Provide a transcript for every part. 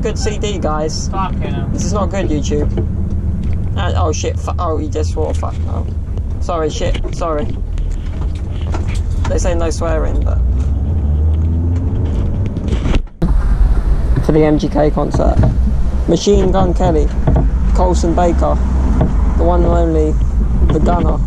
a good CD, guys. This is not good, YouTube. Uh, oh shit! Oh, he just swore. Fuck. Oh, sorry. Shit. Sorry. They say no swearing, but for the MGK concert, Machine Gun Kelly, Colson Baker, the one and only, the Gunner,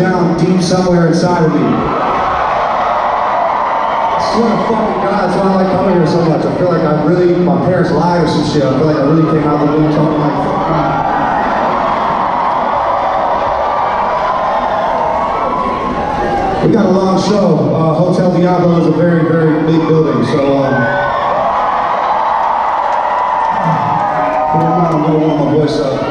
down deep somewhere inside of me. I swear to fucking God, that's why I like coming here so much. I feel like I really, my parents lied or some shit. I feel like I really came out of the womb talking like, fuck. We got a long show. Uh, Hotel Diablo is a very, very big building, so um, I'm gonna warm my voice up.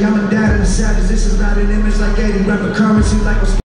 Dad and the savage. This is not an image like Eddie. Rapping currency like a